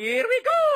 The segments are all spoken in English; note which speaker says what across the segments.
Speaker 1: Here we go!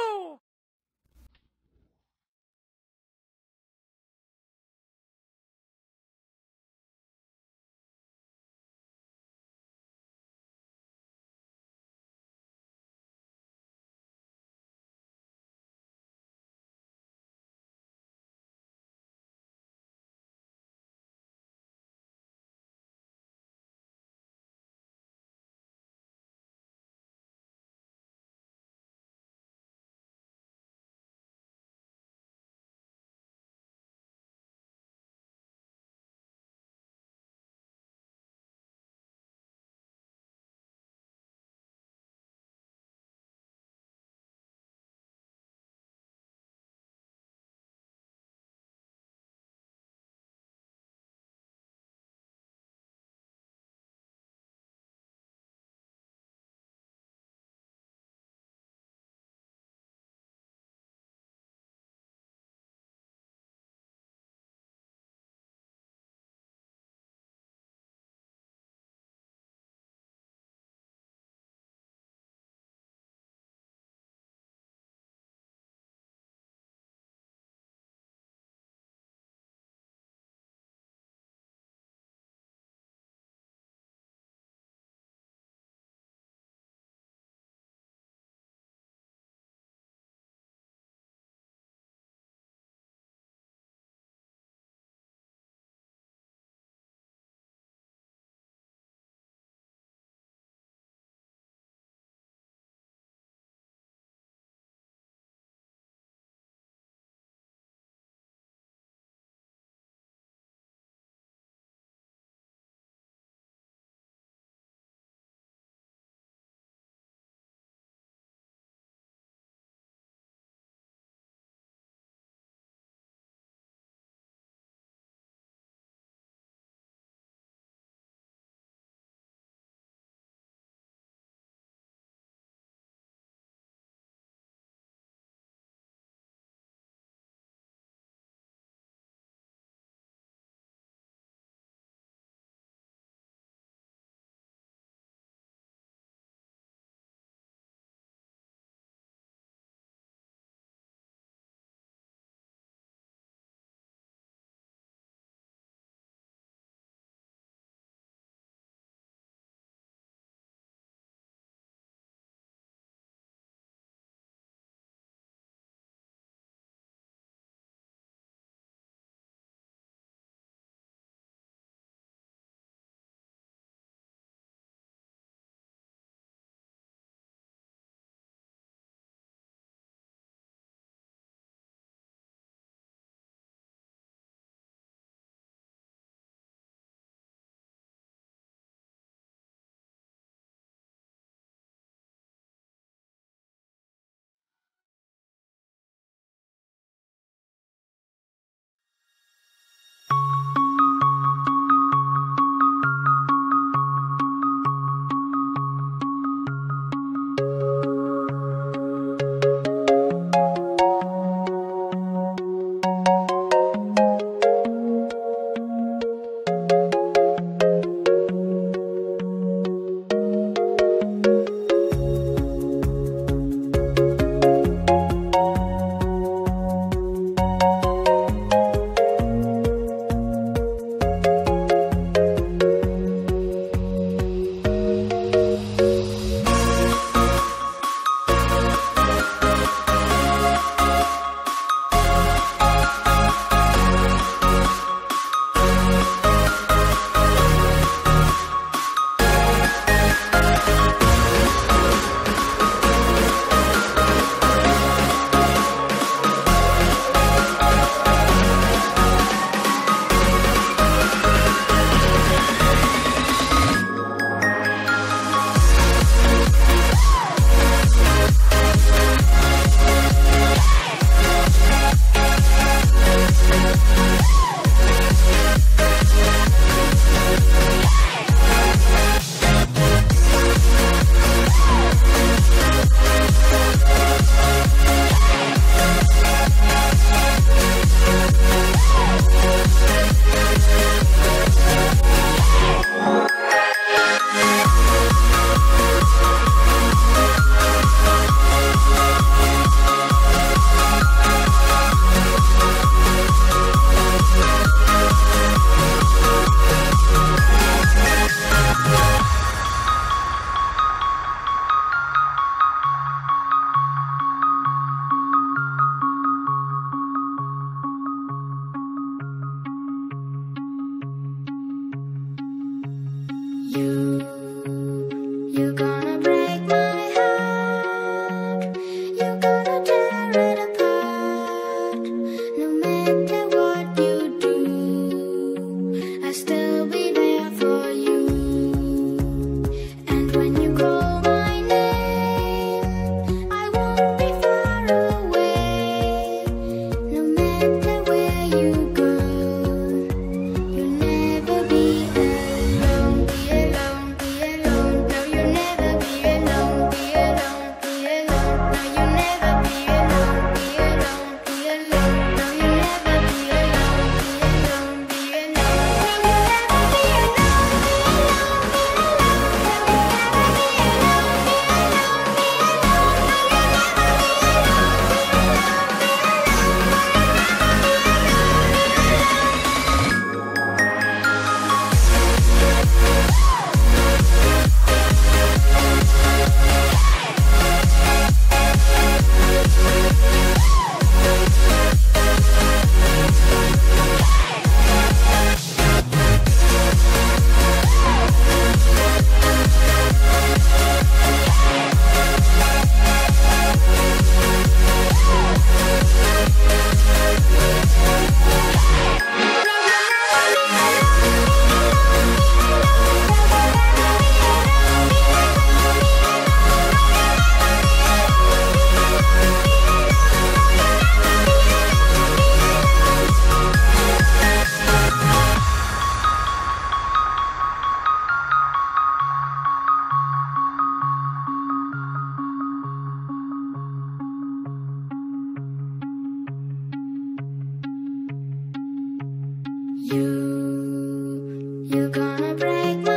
Speaker 1: You're gonna break my